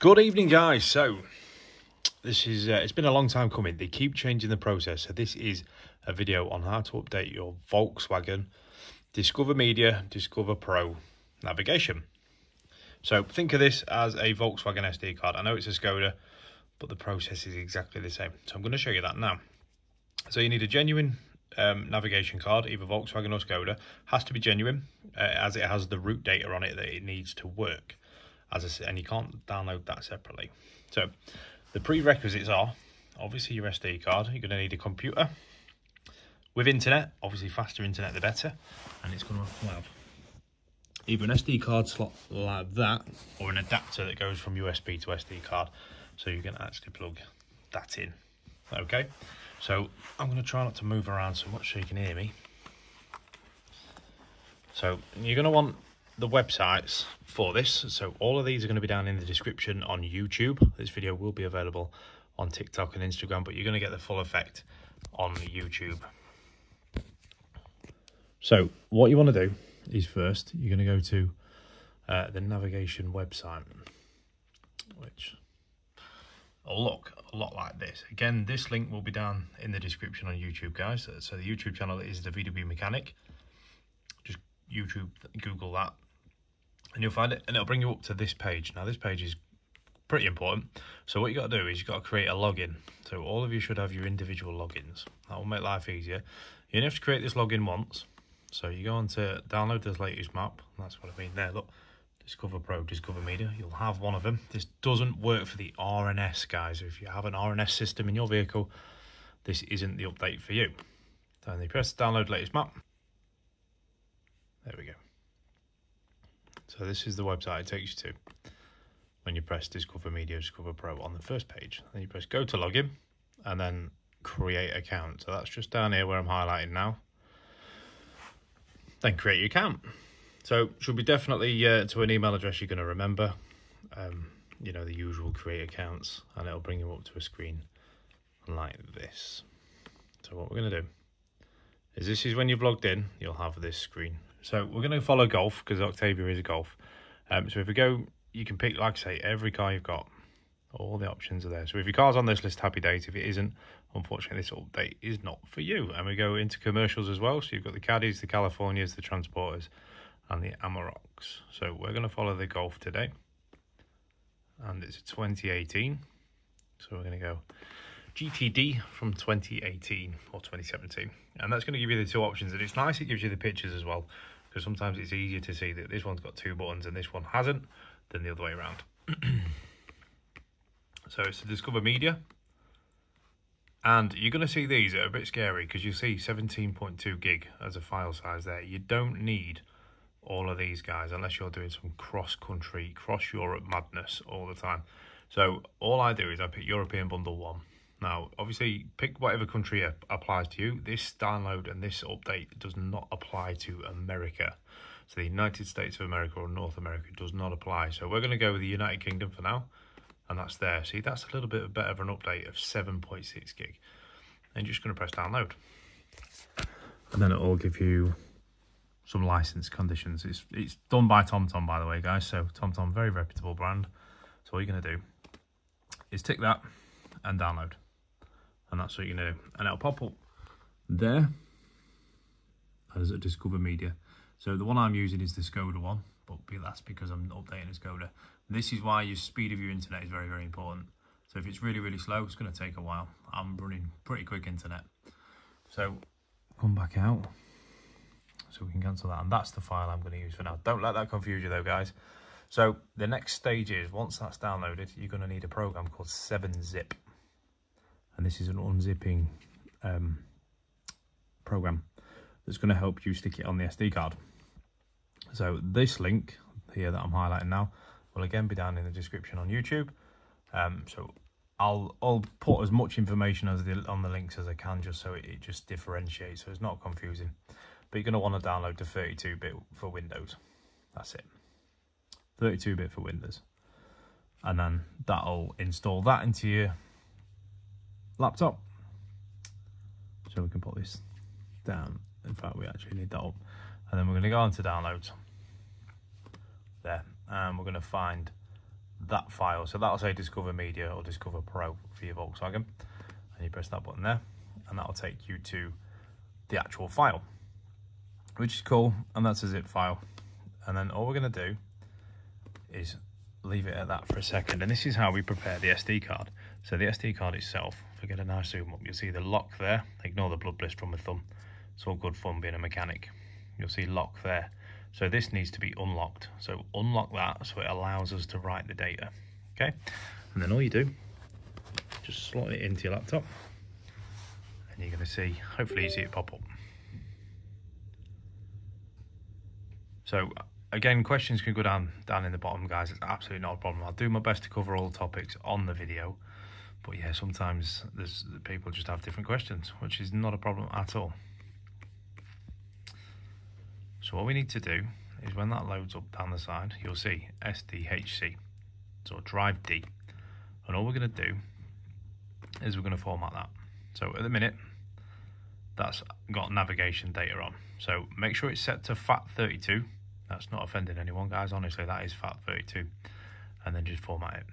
Good evening, guys. So, this is, uh, it's been a long time coming. They keep changing the process. So, this is a video on how to update your Volkswagen Discover Media Discover Pro navigation. So, think of this as a Volkswagen SD card. I know it's a Skoda, but the process is exactly the same. So, I'm going to show you that now. So, you need a genuine um, navigation card, either Volkswagen or Skoda. Has to be genuine, uh, as it has the route data on it that it needs to work as I said, and you can't download that separately. So the prerequisites are obviously your SD card. You're going to need a computer with internet. Obviously, faster internet the better, and it's going to have either an SD card slot like that or an adapter that goes from USB to SD card, so you can actually plug that in. Okay, so I'm going to try not to move around so much so you can hear me. So you're going to want the websites for this. So all of these are going to be down in the description on YouTube. This video will be available on TikTok and Instagram, but you're going to get the full effect on YouTube. So what you want to do is first, you're going to go to uh, the navigation website, which will look a lot like this. Again, this link will be down in the description on YouTube, guys. So the YouTube channel is the VW Mechanic. Just YouTube, Google that, and you'll find it and it'll bring you up to this page. Now this page is pretty important. So what you got to do is you've got to create a login. So all of you should have your individual logins. That will make life easier. You only have to create this login once. So you go on to download this latest map. That's what i mean there. Look discover pro discover media. You'll have one of them. This doesn't work for the rns guys. If you have an rns system in your vehicle this isn't the update for you. Then you press download latest map. There we go so this is the website it takes you to when you press Discover Media Discover Pro on the first page. Then you press Go to Login and then Create Account. So that's just down here where I'm highlighting now. Then create your account. So should be definitely uh, to an email address you're going to remember. Um, you know, the usual create accounts and it'll bring you up to a screen like this. So what we're going to do is this is when you've logged in, you'll have this screen. So we're going to follow Golf because Octavia is a Golf. Um, so if we go, you can pick, like I say, every car you've got. All the options are there. So if your car's on this list, happy days. If it isn't, unfortunately, this update is not for you. And we go into commercials as well. So you've got the Caddies, the Californias, the Transporters, and the Amaroks. So we're going to follow the Golf today. And it's 2018. So we're going to go GTD from 2018 or 2017. And that's going to give you the two options. And it's nice, it gives you the pictures as well because sometimes it's easier to see that this one's got two buttons and this one hasn't than the other way around. so it's the Discover Media. And you're going to see these are a bit scary because you see 17.2 gig as a file size there. You don't need all of these guys unless you're doing some cross-country, cross-Europe madness all the time. So all I do is I pick European Bundle 1 now, obviously, pick whatever country applies to you. This download and this update does not apply to America. So the United States of America or North America does not apply. So we're going to go with the United Kingdom for now. And that's there. See, that's a little bit better of an update of 7.6 gig. And you're just going to press download. And then it'll give you some license conditions. It's it's done by TomTom, by the way, guys. So TomTom, very reputable brand. So all you're going to do is tick that and download and that's what to do. And it'll pop up there as a Discover Media. So the one I'm using is the Skoda one, but that's because I'm updating a Skoda. This is why your speed of your internet is very, very important. So if it's really, really slow, it's going to take a while. I'm running pretty quick internet. So come back out so we can cancel that. And that's the file I'm going to use for now. Don't let that confuse you though, guys. So the next stage is, once that's downloaded, you're going to need a program called 7-Zip and this is an unzipping um, program that's going to help you stick it on the SD card. So this link here that I'm highlighting now will again be down in the description on YouTube. Um, so I'll I'll put as much information as the, on the links as I can just so it, it just differentiates so it's not confusing. But you're going to want to download the 32-bit for Windows. That's it. 32-bit for Windows. And then that'll install that into your laptop. So we can put this down. In fact, we actually need that up. And then we're going to go on to downloads. There. And we're going to find that file. So that'll say Discover Media or Discover Pro for your Volkswagen. And you press that button there and that'll take you to the actual file, which is cool. And that's a zip file. And then all we're going to do is leave it at that for a second. And this is how we prepare the SD card. So the SD card itself, I get a nice zoom up, you'll see the lock there. Ignore the blood blister from my thumb. It's all good fun being a mechanic. You'll see lock there. So this needs to be unlocked. So unlock that so it allows us to write the data. Okay. And then all you do, just slot it into your laptop. And you're going to see, hopefully you see it pop up. So again, questions can go down down in the bottom, guys. It's absolutely not a problem. I'll do my best to cover all the topics on the video. But yeah, sometimes there's people just have different questions, which is not a problem at all. So what we need to do is when that loads up down the side, you'll see SDHC, so drive D. And all we're going to do is we're going to format that. So at the minute, that's got navigation data on. So make sure it's set to FAT32. That's not offending anyone, guys. Honestly, that is FAT32. And then just format it.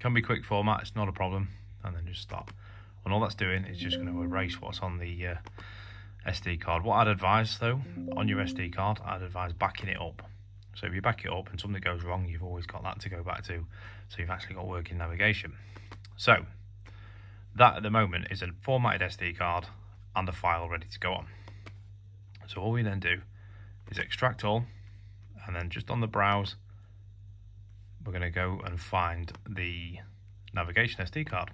Can be quick format, it's not a problem. And then just stop. And all that's doing is just going to erase what's on the uh, SD card. What I'd advise though, on your SD card, I'd advise backing it up. So if you back it up and something goes wrong, you've always got that to go back to. So you've actually got working navigation. So that at the moment is a formatted SD card and a file ready to go on. So all we then do is extract all and then just on the browse, we're going to go and find the navigation SD card.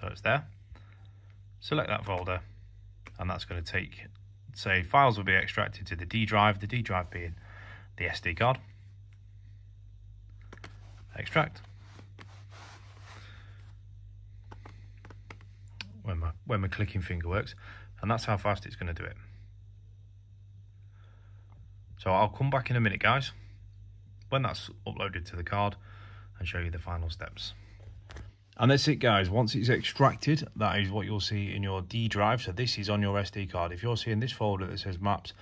So it's there. Select that folder and that's going to take, say, files will be extracted to the D drive, the D drive being the SD card. Extract. When my, when my clicking finger works, and that's how fast it's going to do it. So I'll come back in a minute, guys, when that's uploaded to the card and show you the final steps. And that's it guys, once it's extracted, that is what you'll see in your D drive. So this is on your SD card. If you're seeing this folder that says maps,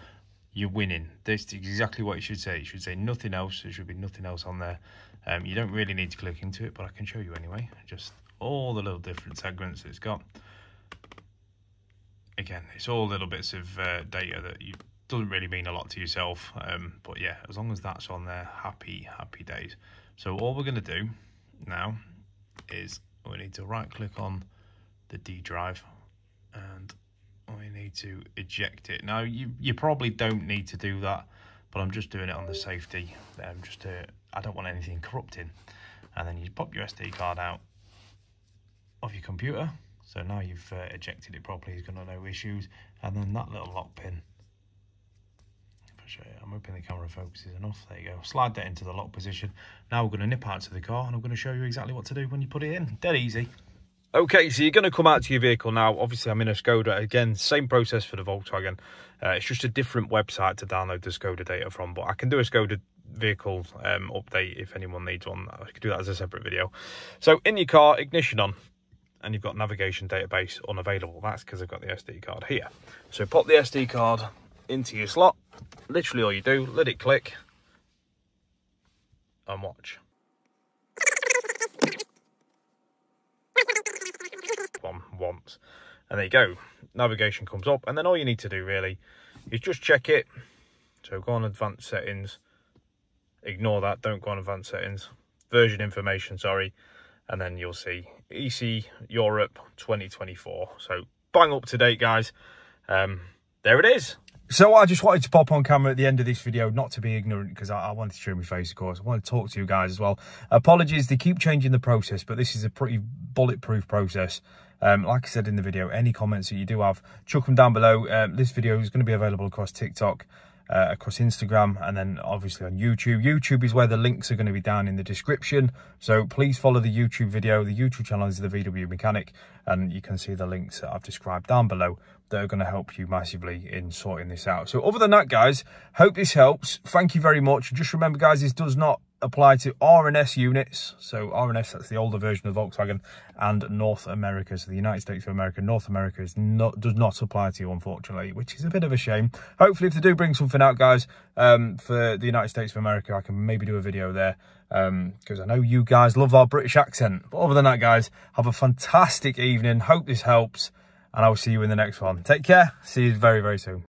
you're winning. This is exactly what it should say. It should say nothing else. There should be nothing else on there. Um, you don't really need to click into it, but I can show you anyway. Just all the little different segments it's got. Again, it's all little bits of uh, data that you doesn't really mean a lot to yourself. Um, but yeah, as long as that's on there, happy, happy days. So all we're going to do now is we need to right click on the D drive and we need to eject it. Now you, you probably don't need to do that, but I'm just doing it on the safety, um, just to, I don't want anything corrupting. And then you pop your SD card out of your computer. So now you've uh, ejected it properly, it's got no issues. And then that little lock pin you. I'm hoping the camera focuses enough. There you go. Slide that into the lock position. Now we're going to nip out to the car and I'm going to show you exactly what to do when you put it in. Dead easy. Okay, so you're going to come out to your vehicle now. Obviously, I'm in a Skoda. Again, same process for the Volkswagen. Uh, it's just a different website to download the Skoda data from, but I can do a Skoda vehicle um, update if anyone needs one. I could do that as a separate video. So in your car, ignition on, and you've got navigation database unavailable. That's because I've got the SD card here. So pop the SD card into your slot. Literally all you do, let it click and watch. One once. And there you go. Navigation comes up. And then all you need to do really is just check it. So go on advanced settings. Ignore that. Don't go on advanced settings. Version information, sorry. And then you'll see EC Europe 2024. So bang up to date, guys. Um, there it is. So I just wanted to pop on camera at the end of this video, not to be ignorant, because I, I, wanted to show my face, of course. I want to talk to you guys as well. Apologies, they keep changing the process, but this is a pretty bulletproof process. Um, like I said in the video, any comments that you do have, chuck them down below. Um, this video is going to be available across TikTok, uh, across Instagram, and then obviously on YouTube. YouTube is where the links are going to be down in the description. So please follow the YouTube video. The YouTube channel is the VW Mechanic, and you can see the links that I've described down below that are going to help you massively in sorting this out. So other than that, guys, hope this helps. Thank you very much. Just remember, guys, this does not apply to RNS units. So RNS, that's the older version of Volkswagen, and North America. So the United States of America, North America is not does not apply to you, unfortunately, which is a bit of a shame. Hopefully, if they do bring something out, guys, um, for the United States of America, I can maybe do a video there because um, I know you guys love our British accent. But other than that, guys, have a fantastic evening. Hope this helps, and I will see you in the next one. Take care. See you very, very soon.